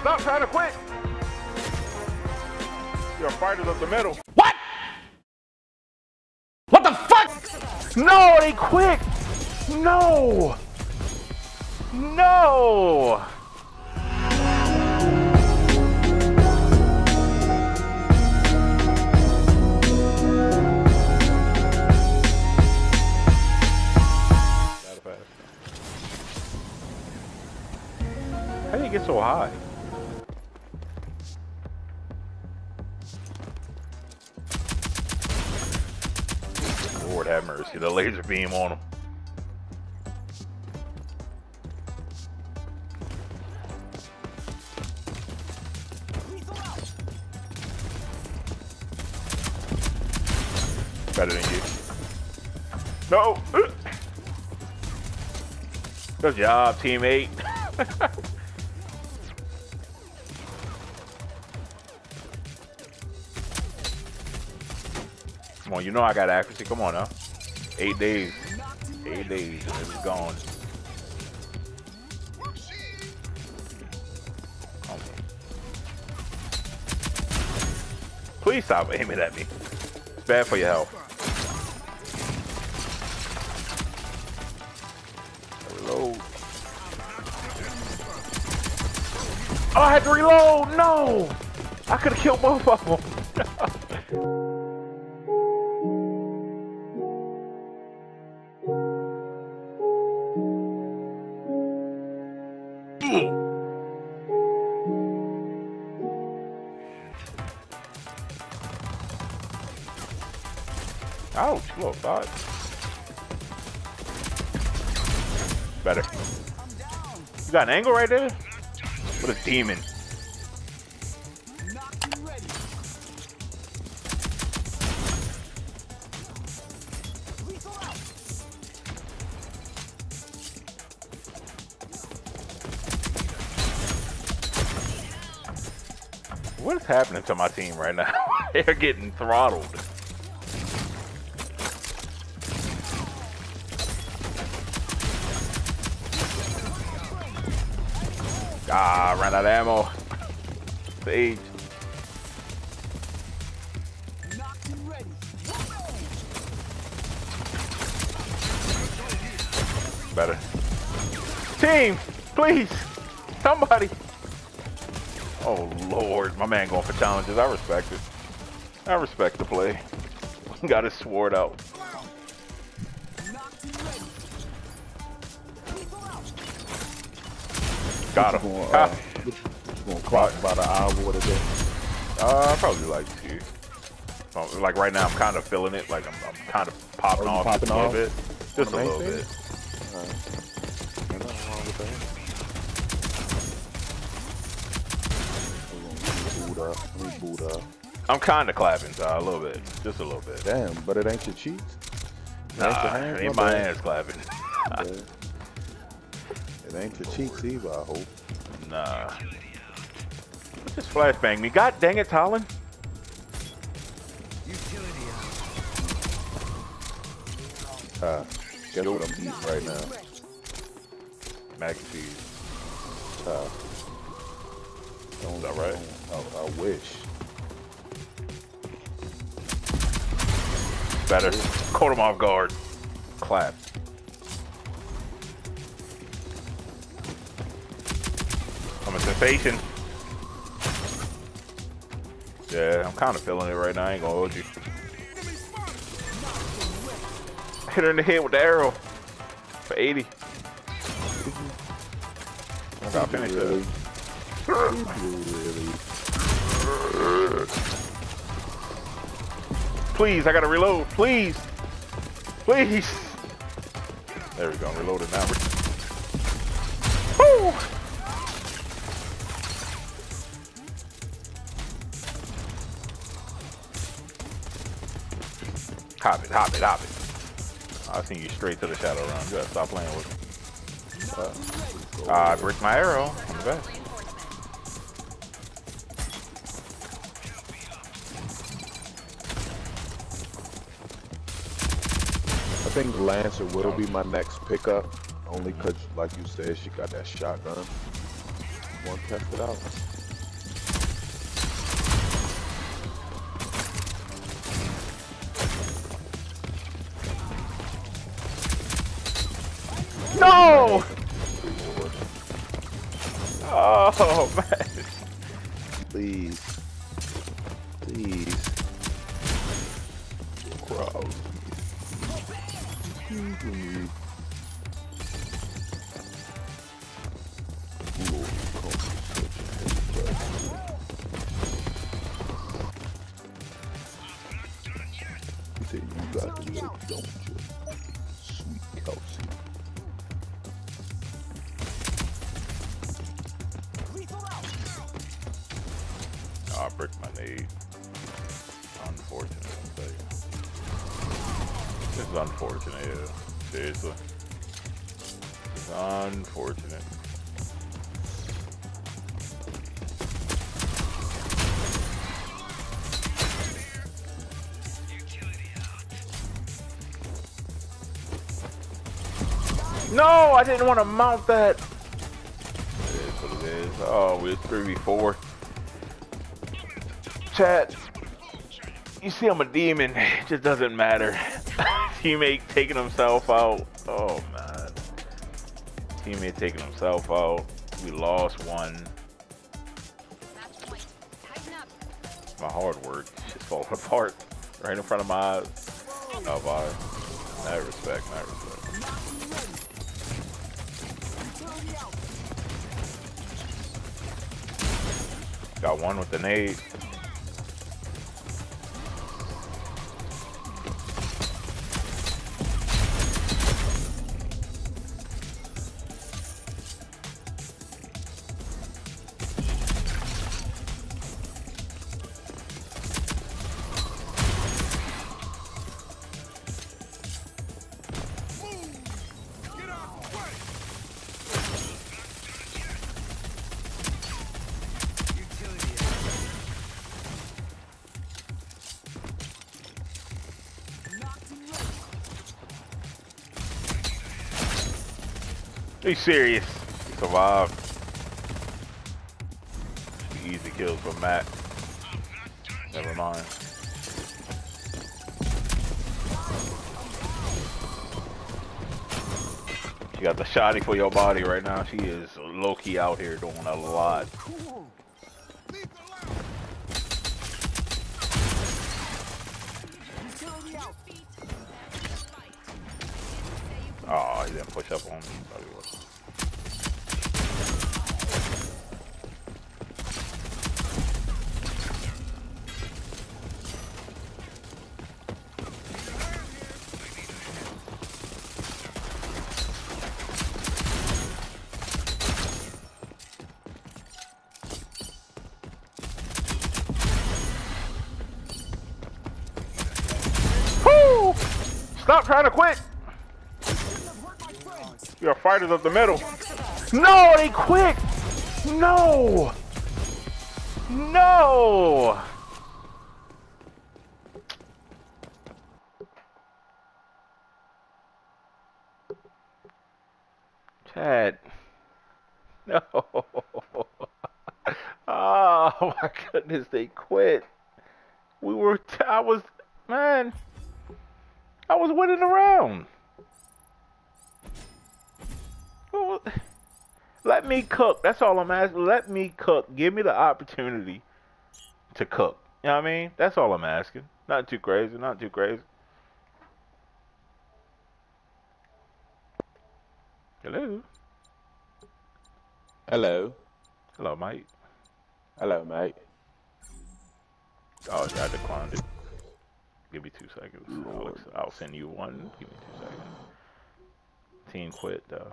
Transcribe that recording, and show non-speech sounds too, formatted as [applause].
Stop trying to quit. You're fighters of the middle. What? What the fuck? No, they quit. No. No. How do you get so high? Lord have mercy, the laser beam on him. Better than you. No! [laughs] Good job, teammate. [laughs] Come on, you know I got accuracy. Come on now. Eight days. Eight days and it's gone. Please stop aiming at me. It's bad for your health. Reload. Oh, I had to reload. No, I could have killed both of them. [laughs] Ouch, little thought. Better. You got an angle right there? What a demon. What is happening to my team right now? [laughs] They're getting throttled. Ah, ran out of ammo. Sage. Better. Team, please, somebody. Oh Lord, my man going for challenges. I respect it. I respect the play. [laughs] Got his sword out. Got him. Going, uh, going clock about an hour what a day. Uh, probably like two. Um, Like right now, I'm kind of feeling it. Like I'm, I'm kind of popping Oh, off popping just a little bit, just a little main bit. Ain't nothing wrong with that. Gonna boot up. Let me boot up. I'm kind of clapping, so a little bit, just a little bit. Damn, but it ain't your cheeks. It ain't your Nah, hands, it ain't my my hands clapping. Yeah. [laughs] It ain't your cheeks either, I hope. Nah. Just flashbang me. God dang it, Talon. Uh, guess what I'm eating right now? Mac and cheese. Uh, don't, Is that right? I, I wish. Better. Caught him off guard. Clap. Yeah, I'm kind of feeling it right now. I ain't gonna hold you. Hit her in the head with the arrow for 80. I gotta finish. Please, I gotta reload. Please. Please. There we go. I'm reloading now. Woo! Hop it, hop it, hop it. I seen you straight to the shadow round. You gotta stop playing with me. Uh, I break my arrow. I'm the best. I think Lancer will be my next pickup, only 'cause like you said, she got that shotgun. To test it out? No! Oh, [laughs] man. Please. Please. Bro. I bricked my nade. Unfortunate, I'll tell you. This is unfortunate, yeah. Seriously. It's unfortunate. No, I didn't want to mount that. It is what it is. Oh, we're 3v4. Chat, you see I'm a demon. [laughs] It just doesn't matter. [laughs] Teammate taking himself out. Oh, man. Teammate taking himself out. We lost one. My hard work just [laughs] falling apart right in front of my eyes. Oh, bye. Mad respect, mad respect. Got one with the nade. Be serious. He survived. Easy kills for Matt. Never mind. She got the shotty for your body right now. She is low key out here doing a lot. Oh, he didn't push up on me. Was. Stop trying to quit. You're fighters of the middle. No, they quit. No. No. Chad. No. [laughs] Oh my goodness, they quit. We were, I was, man, I was winning around. Well, Let me cook. That's all I'm asking. Let me cook. Give me the opportunity to cook. You know what I mean? That's all I'm asking. Not too crazy. Not too crazy. Hello. Hello. Hello, mate. Hello, mate. Oh, yeah, I declined it. Give me two seconds. Alex, I'll send you one. Give me two seconds. Team quit, though.